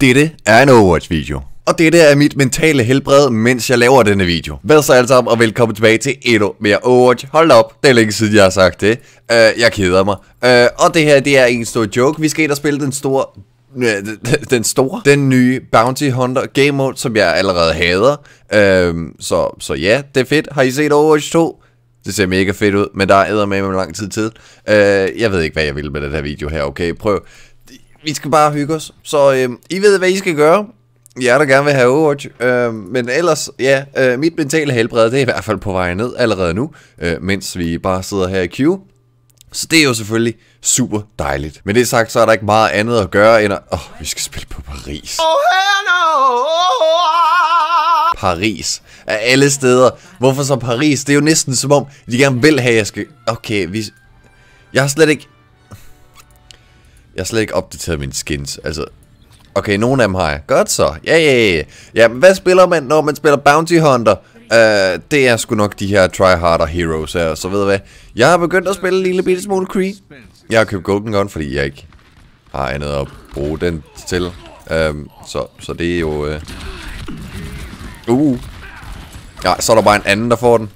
Dette er en Overwatch-video. Og dette er mit mentale helbred, mens jeg laver denne video. Hvad så alle sammen, og velkommen tilbage til endnu mere Overwatch. Hold op, det er længe siden, jeg har sagt det. Uh, jeg keder mig. Uh, og det her, det er en stor joke. Vi skal ind og spille den store øh, den store, den nye Bounty Hunter game mode, som jeg allerede hader. Øhm, så, så ja, det er fedt. Har I set Overwatch 2? Det ser mega fedt ud, men der er med med lang tid til. Øh, jeg ved ikke, hvad jeg vil med den her video her, okay? Prøv. Vi skal bare hygge os. Så øh, I ved, hvad I skal gøre. Jeg der gerne vil have Overwatch. Øh, men ellers, ja, øh, mit mentale helbred, det er i hvert fald på vej ned allerede nu. Øh, mens vi bare sidder her i queue. Så det er jo selvfølgelig super dejligt. Men det sagt, så er der ikke meget andet at gøre end at... Åh, oh, vi skal spille på Paris. Paris. Af alle steder. Hvorfor så Paris? Det er jo næsten som om, de gerne vil have, at jeg skal... Okay, vi... Jeg har slet ikke... Jeg har slet ikke opdateret mine skins. Altså, Okay, nogle af dem har jeg. Godt så. Ja, ja, ja. Ja, men hvad spiller man, når man spiller Bounty Hunter? Uh, det er sgu nok de her tryharder heroes her. Så ved du hvad? Jeg har begyndt at spille en lille bitte smule Kree. Jeg har købt Golden Gun, fordi jeg ikke har andet at bruge den til. Um, så, så det er jo... Uh, uh. Ja, så er der bare en anden, der får den.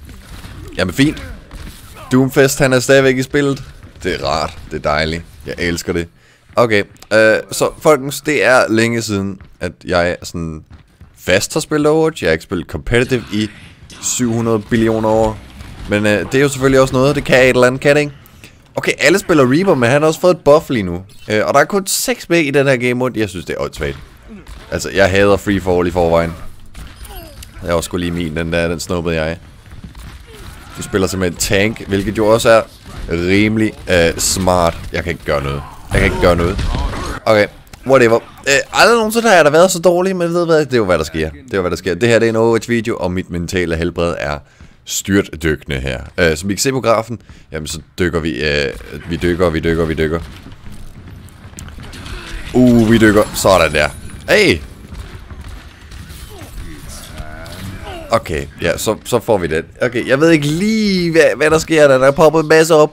Jamen fint. Doomfest, han er stadigvæk i spillet. Det er rart. Det er dejligt. Jeg elsker det. Okay, øh, så folkens, det er længe siden, at jeg sådan fast har spillet Overwatch. Jeg har ikke spillet competitive i 700 billioner år. Men øh, det er jo selvfølgelig også noget, det kan et eller andet, kan det ikke? Okay, alle spiller Reaper, men han har også fået et buff lige nu. Øh, og der er kun 6 med i den her game mode. Jeg synes, det er åndssvagt. Altså, jeg hader free fall i forvejen. Jeg var sgu lige min, den der, den snuppede jeg. Du spiller simpelthen tank, hvilket jo også er rimelig øh, smart. Jeg kan ikke gøre noget. Jeg kan ikke gøre noget. Okay, whatever. Øh, aldrig nogensinde har jeg da været så dårlig, men ved hvad, det er jo hvad der sker. Det er jo hvad der sker. Det her det er en Overwatch-video, og mit mentale helbred er styrt dykkende her. Øh, som I kan se på grafen, jamen så dykker vi, øh, vi dykker, vi dykker, vi dykker. Uh, vi dykker. Sådan der. Hey! Okay, ja, så, så får vi det. Okay, jeg ved ikke lige, hvad, hvad der sker der. Der er poppet en masse op.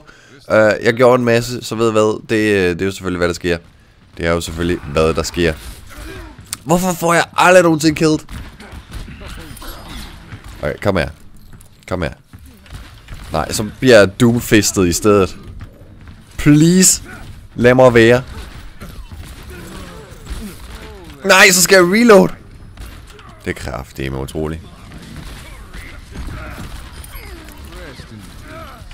Uh, jeg gjorde en masse, så ved hvad, det, øh, det er jo selvfølgelig, hvad der sker. Det er jo selvfølgelig, hvad der sker. Hvorfor får jeg aldrig nogensinde killed? Okay, kom her. Kom her. Nej, så bliver jeg doomfistet i stedet. Please, lad mig være. Nej, så skal jeg reload. Det er kraftigt, det er utroligt.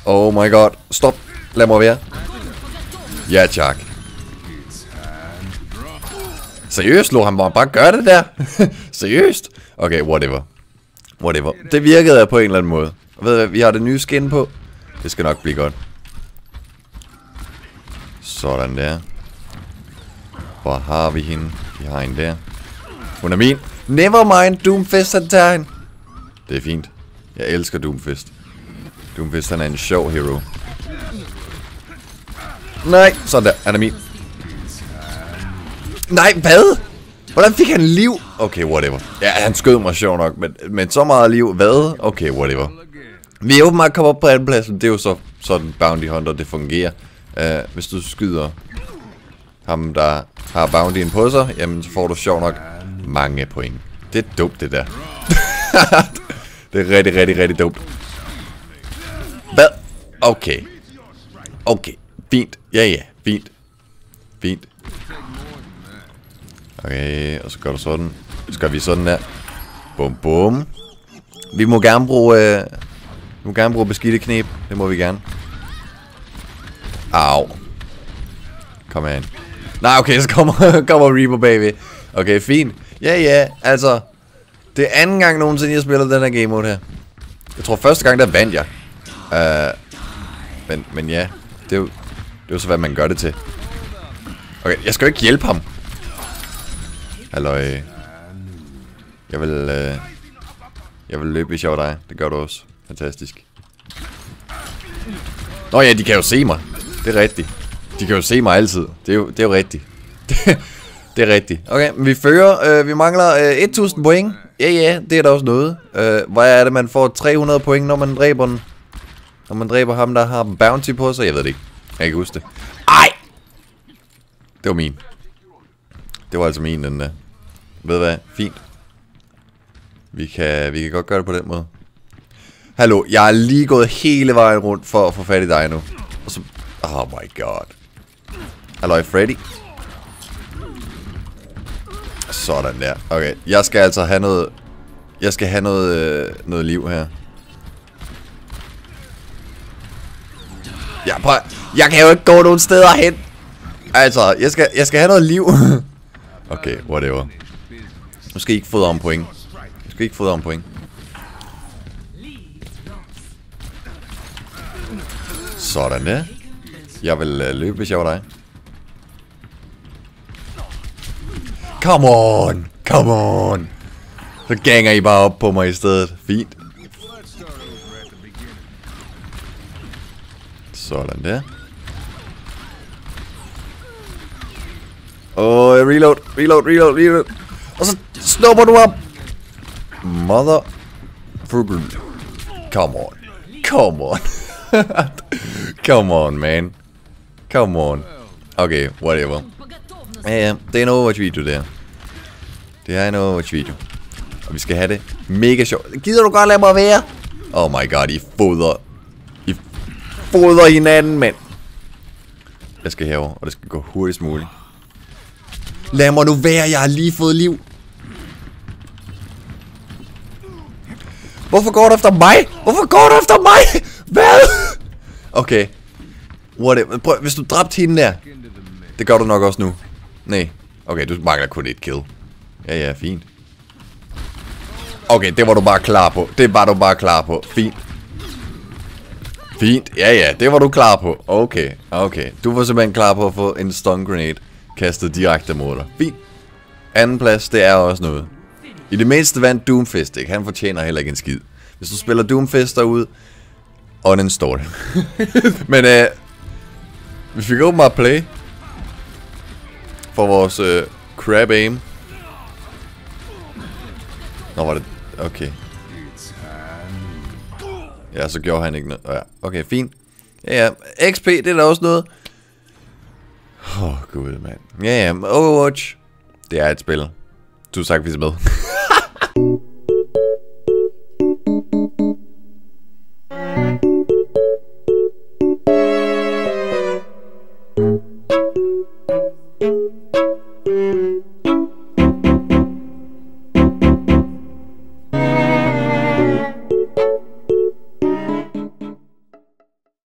Oh my god, stop. Lad mig være. Ja, tak. Seriøst, lå han bare gøre det der? Seriøst? Okay, whatever. Whatever. Det virkede på en eller anden måde. Og ved hvad, vi har det nye skin på. Det skal nok blive godt. Sådan der. Hvor har vi hende? Vi har en der. Hun er min. Never mind, Doomfist han tager hende. Det er fint. Jeg elsker Doomfist. Doomfist han er en sjov hero. Nej, sådan der. Han er min. Øh, nej, hvad? Hvordan fik han liv? Okay, whatever. Ja, han skød mig sjov nok, men, men så meget liv. Hvad? Okay, whatever. Vi er åbenbart kommet op på anden plads, det er jo så sådan Bounty Hunter, det fungerer. Uh, hvis du skyder ham, der har Bounty'en på sig, jamen så får du sjov nok mange point. Det er dumt, det der. det er rigtig, rigtig, rigtig dumt. Hvad? Okay. Okay. Fint. Ja, ja. Fint. Fint. Okay, og så gør du sådan. Så gør vi sådan der. Bum, bum. Vi må gerne bruge... Øh, vi må gerne bruge beskidte knep. Det må vi gerne. Au. Kom her ind. Nej, okay, så kommer, kommer Reaper baby. Okay, fint. Ja, ja, altså... Det er anden gang nogensinde, jeg spiller den her game mode her. Jeg tror første gang, der vandt jeg. Uh, men, men ja, det er jo det er jo så, hvad man gør det til. Okay, jeg skal jo ikke hjælpe ham. Halløj. Jeg vil... Øh, jeg vil løbe, hvis jeg var dig. Det gør du også. Fantastisk. Nå ja, de kan jo se mig. Det er rigtigt. De kan jo se mig altid. Det er jo, det er jo rigtigt. det er rigtigt. Okay, vi fører. Øh, vi mangler øh, 1000 point. Ja, ja, det er da også noget. Øh, hvad er det, man får 300 point, når man dræber den? Når man dræber ham, der har bounty på sig? Jeg ved det ikke. Jeg kan huske det. Ej! Det var min. Det var altså min, den der. Ved du hvad? Fint. Vi kan, vi kan godt gøre det på den måde. Hallo, jeg er lige gået hele vejen rundt for at få fat i dig nu. Og så... Oh my god. Hallo, Freddy. Sådan der. Okay, jeg skal altså have noget... Jeg skal have noget, øh, noget liv her. Ja, prøv, jeg kan jo ikke gå nogen steder hen. Altså, jeg skal, jeg skal have noget liv. okay, whatever. Nu skal I ikke fodre om point. Nu skal I ikke fodre om point. Sådan der. Jeg vil uh, løbe, hvis jeg var dig. Come on! Come on! Så ganger I bare op på mig i stedet. Fint. Sådan der. Åh, øh, oh, reload, reload, reload, reload. Og så snupper du op. Mother... Frugal. Come on. Come on. Come on, man. Come on. Okay, whatever. Ja, ja, det er en Overwatch-video der. Det er en Overwatch-video. Og vi skal have det mega sjovt. Gider du godt lade mig være? Oh my god, I fodrer. I fodrer hinanden, mand. Jeg skal herover, og det skal gå hurtigst muligt. Lad mig nu være, jeg har lige fået liv. Hvorfor går du efter mig? Hvorfor går du efter mig? Hvad? Okay. Whatever. Prøv, hvis du dræbte hende der. Det gør du nok også nu. Nej. Okay, du mangler kun et kill. Ja, ja, fint. Okay, det var du bare klar på. Det var du bare klar på. Fint. Fint. Ja, ja, det var du klar på. Okay, okay. Du var simpelthen klar på at få en stun grenade kastet direkte mod dig. Fint. Anden plads, det er også noget. I det mindste vandt Doomfist, ikke? Han fortjener heller ikke en skid. Hvis du spiller Doomfist derude, uninstall. Men øh, vi fik åbenbart play for vores øh, crab aim. Nå, var det... Okay. Ja, så gjorde han ikke noget. Ja, okay, fint. Ja, ja. XP, det er da også noget. Åh, oh, gud, mand. Ja, ja. Overwatch. Det er et spil. Du sagt, vi I med.